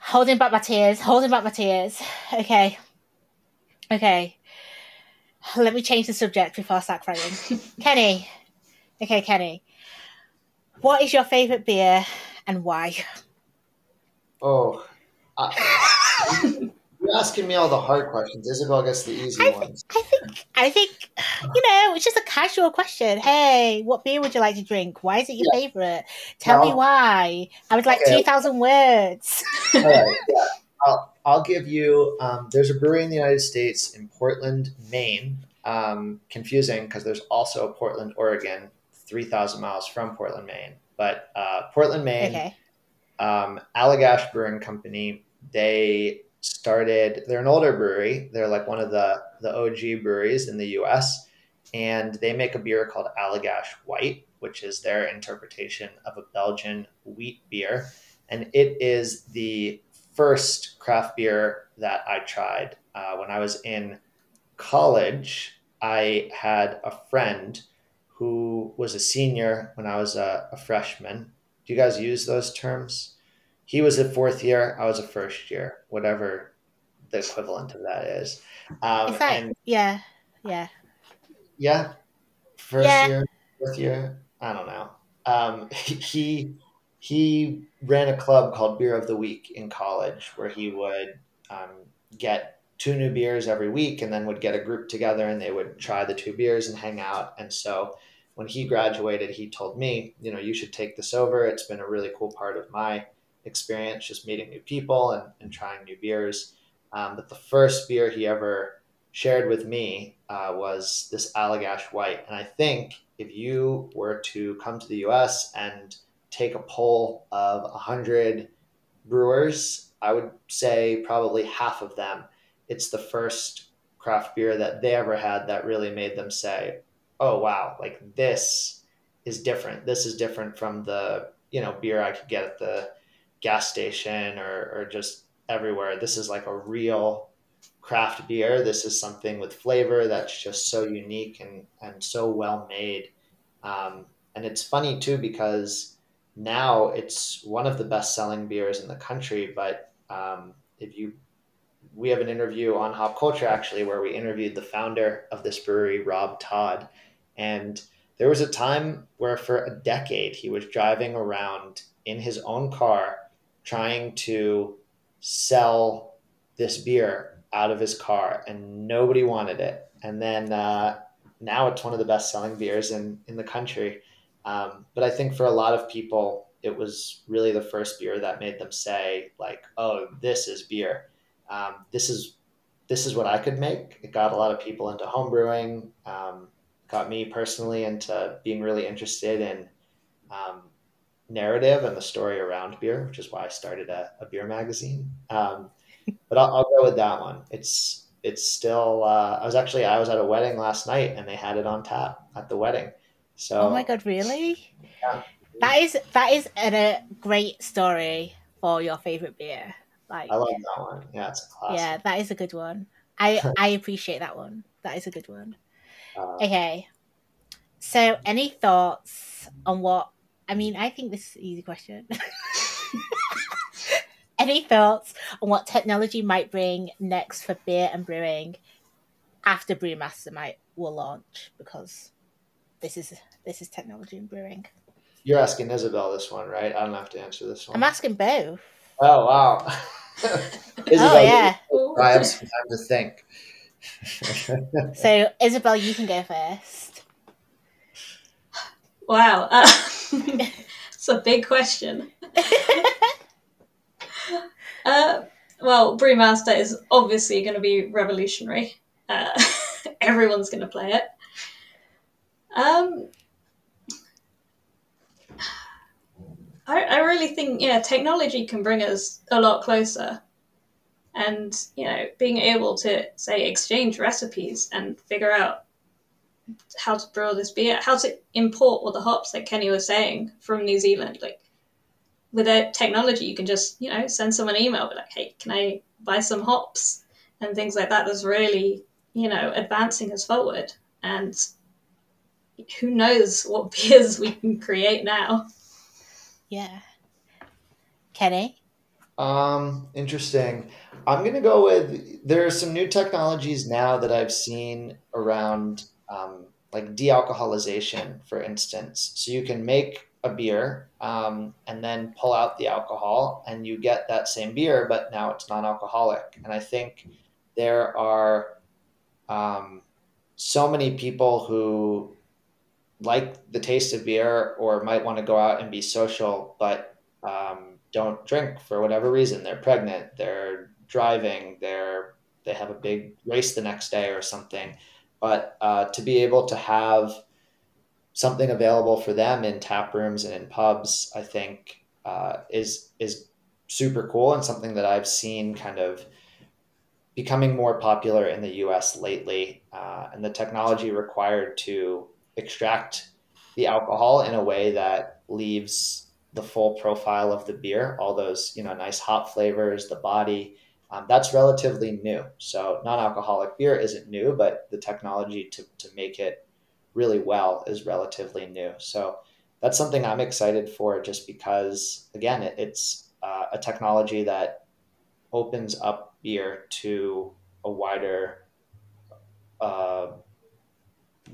[SPEAKER 2] Holding back my tears, holding back my tears. Okay. Okay. Let me change the subject before I start crying. Kenny. Okay, Kenny. What is your favourite beer and why?
[SPEAKER 4] Oh. You're asking me all the hard questions. Isobel gets the easy
[SPEAKER 2] I
[SPEAKER 4] ones.
[SPEAKER 2] I think, I think, you know, it's just a casual question. Hey, what beer would you like to drink? Why is it your yeah. favorite? Tell well, me why. I would like okay. 2,000 words.
[SPEAKER 4] all right, yeah. I'll, I'll give you, um, there's a brewery in the United States in Portland, Maine. Um, confusing because there's also Portland, Oregon, 3,000 miles from Portland, Maine. But uh, Portland, Maine,
[SPEAKER 2] okay.
[SPEAKER 4] um, Allagash Brewing Company, they started they're an older brewery. They're like one of the the og breweries in the us and they make a beer called allagash white which is their interpretation of a belgian wheat beer. And it is the first craft beer that i tried. Uh, when i was in college i had a friend who was a senior when i was a, a freshman. Do you guys use those terms he was a fourth year, I was a first year, whatever the equivalent of that is. Um,
[SPEAKER 2] is that, and, yeah, yeah,
[SPEAKER 4] yeah. First yeah. year, fourth year, I don't know. Um, he he ran a club called Beer of the Week in college, where he would um, get two new beers every week, and then would get a group together, and they would try the two beers and hang out. And so when he graduated, he told me, you know, you should take this over. It's been a really cool part of my experience, just meeting new people and, and trying new beers. Um, but the first beer he ever shared with me uh, was this Allagash White. And I think if you were to come to the US and take a poll of 100 brewers, I would say probably half of them, it's the first craft beer that they ever had that really made them say, oh, wow, like this is different. This is different from the, you know, beer I could get at the gas station or, or just everywhere. This is like a real craft beer. This is something with flavor that's just so unique and, and so well made. Um, and it's funny too because now it's one of the best selling beers in the country. But um, if you, we have an interview on Hop Culture actually where we interviewed the founder of this brewery, Rob Todd. And there was a time where for a decade he was driving around in his own car trying to sell this beer out of his car and nobody wanted it. And then uh, now it's one of the best selling beers in, in the country. Um, but I think for a lot of people, it was really the first beer that made them say, like, oh, this is beer. Um, this is this is what I could make. It got a lot of people into homebrewing. Um, got me personally into being really interested in um, narrative and the story around beer, which is why I started a, a beer magazine. Um, but I'll, I'll, go with that one. It's it's still. Uh, I was actually I was at a wedding last night and they had it on tap at the wedding. So
[SPEAKER 2] oh my god, really? Yeah. That is that is a, great story for your favorite beer.
[SPEAKER 4] Like I love that one. Yeah, it's a classic.
[SPEAKER 2] Yeah, that is a good one. I I appreciate that one. That is a good one. Uh, okay. So, any thoughts on what? I mean, I think this is an easy question. any thoughts on what technology might bring next for beer and brewing after Brewmaster might will launch? Because this is this is technology and brewing.
[SPEAKER 4] You're asking Isobel this one, right? I don't have to answer this one.
[SPEAKER 2] I'm asking both.
[SPEAKER 4] Oh wow.
[SPEAKER 2] Isobel, oh yeah.
[SPEAKER 4] I have some time to think.
[SPEAKER 2] so Isobel, you can go first.
[SPEAKER 3] Wow, uh, it's a big question. uh, well, Brewmaster is obviously going to be revolutionary. Uh, everyone's going to play it. Um, I, I really think, yeah, technology can bring us a lot closer. And, you know, being able to, say, exchange recipes and figure out how to brew this beer, how to import all the hops, like Kenny was saying, from New Zealand. Like, with a technology, you can just, you know, send someone an email, be like, hey, can I buy some hops? And things like that. That's really, you know, advancing us forward. And who knows what beers we can create now.
[SPEAKER 2] Yeah. Kenny?
[SPEAKER 4] Um, interesting. I'm gonna go with there are some new technologies now that I've seen around um, like dealcoholization, for instance. So you can make a beer um, and then pull out the alcohol, and you get that same beer, but now it's non-alcoholic. And I think there are um, so many people who like the taste of beer or might want to go out and be social, but um, don't drink for whatever reason. They're pregnant, they're driving, they're they have a big race the next day or something. But uh, to be able to have something available for them in tap rooms and in pubs, I think uh, is is super cool and something that I've seen kind of becoming more popular in the U.S. lately, uh, and the technology required to extract the alcohol in a way that leaves the full profile of the beer, all those you know nice hop flavors, the body. Um, that's relatively new. So non-alcoholic beer isn't new, but the technology to, to make it really well is relatively new. So that's something I'm excited for, just because again, it, it's uh, a technology that opens up beer to a wider uh,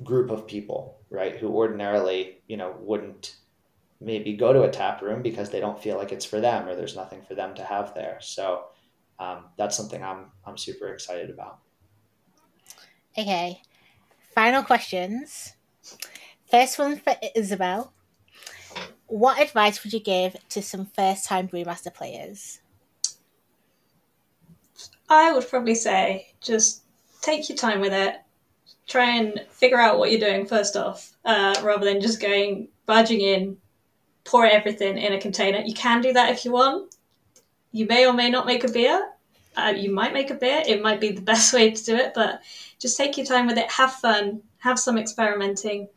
[SPEAKER 4] group of people, right, who ordinarily, you know, wouldn't maybe go to a tap room because they don't feel like it's for them or there's nothing for them to have there. So um, that's something I'm I'm super excited about.
[SPEAKER 2] Okay, final questions. First one for Isobel. What advice would you give to some first time Brewmaster players?
[SPEAKER 3] I would probably say just take your time with it try and figure out what you're doing first off, uh, rather than just going barging in, pour everything in a container. You can do that if you want. You may or may not make a beer. Uh, you might make a beer. It might be the best way to do it, but just take your time with it. Have fun. Have some experimenting.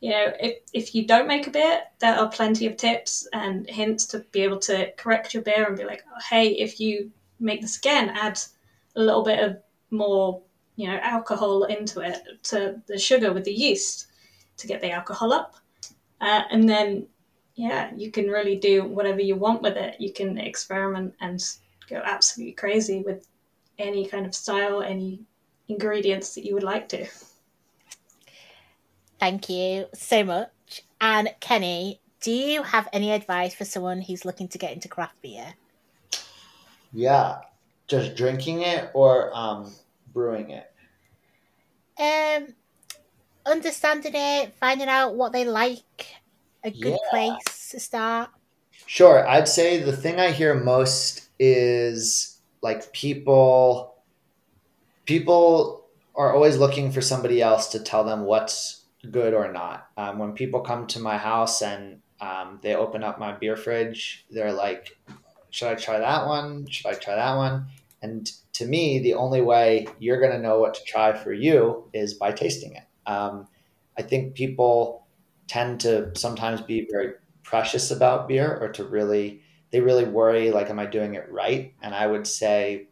[SPEAKER 3] You know, if, if you don't make a beer, there are plenty of tips and hints to be able to correct your beer and be like, oh, hey, if you make this again, add a little bit of more you know alcohol into it to the sugar with the yeast to get the alcohol up uh, and then yeah you can really do whatever you want with it. You can experiment and go absolutely crazy with any kind of style any ingredients that you would like to.
[SPEAKER 2] Thank you so much. And kenny do you have any advice for someone who's looking to get into craft beer?
[SPEAKER 4] Yeah. Just drinking it or um, brewing it?
[SPEAKER 2] Um, understanding it, finding out what they like, a good yeah. place to start?
[SPEAKER 4] Sure. I'd say the thing I hear most is like people people are always looking for somebody else to tell them what's good or not. Um, when people come to my house and um, they open up my beer fridge, they're like, should I try that one? Should I try that one? And to me, the only way you're going to know what to try for you is by tasting it. Um, I think people tend to sometimes be very precious about beer or to really, they really worry, like, am I doing it right? And I would say,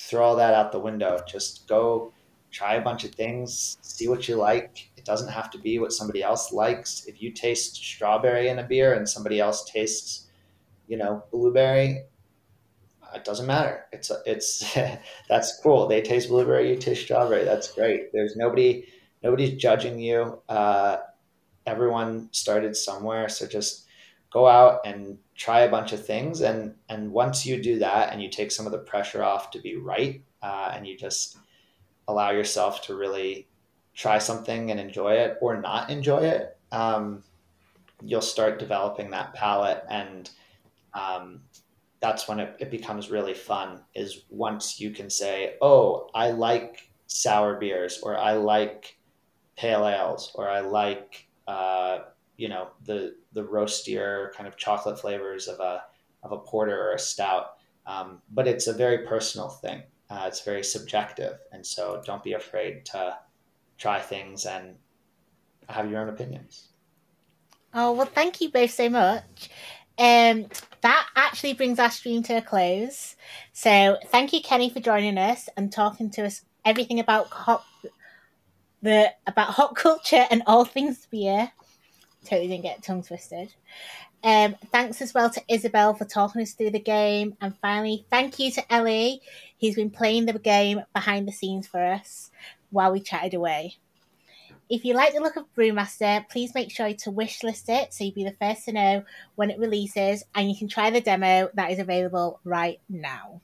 [SPEAKER 4] throw all that out the window. Just go try a bunch of things, see what you like. It doesn't have to be what somebody else likes. If you taste strawberry in a beer and somebody else tastes, you know, blueberry, it doesn't matter. It's it's that's cool. They taste blueberry, you taste strawberry. That's great. There's nobody nobody's judging you. Uh, everyone started somewhere, so just go out and try a bunch of things. And and once you do that, and you take some of the pressure off to be right, uh, and you just allow yourself to really try something and enjoy it or not enjoy it, um, you'll start developing that palate and um, that's when it, it becomes really fun is once you can say oh i like sour beers or i like pale ales or i like uh, you know the the roastier kind of chocolate flavors of a of a porter or a stout. Um, but it's a very personal thing. Uh, it's very subjective. And so don't be afraid to try things and have your own opinions.
[SPEAKER 2] Oh well thank you both so much. Um, that actually brings our stream to a close. So thank you, Kenny, for joining us and talking to us everything about hop, the about hop culture and all things beer. Totally didn't get tongue twisted. Um, thanks as well to Isobel for talking us through the game. And finally, thank you to Ellie, He's been playing the game behind the scenes for us while we chatted away. If you like the look of Brewmaster, please make sure to wishlist it so you'll be the first to know when it releases and you can try the demo that is available right now.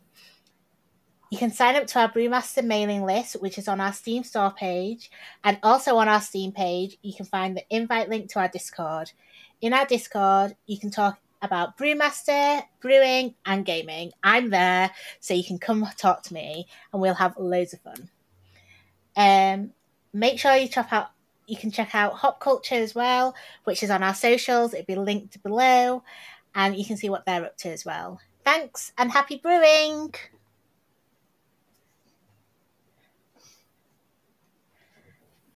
[SPEAKER 2] You can sign up to our Brewmaster mailing list, which is on our Steam store page, and also on our Steam page, you can find the invite link to our Discord. In our Discord, you can talk about Brewmaster, brewing, and gaming. I'm there, so you can come talk to me, and we'll have loads of fun. Um, make sure you check out you can check out Hop Culture as well, which is on our socials. It'll be linked below, and you can see what they're up to as well. Thanks and happy brewing!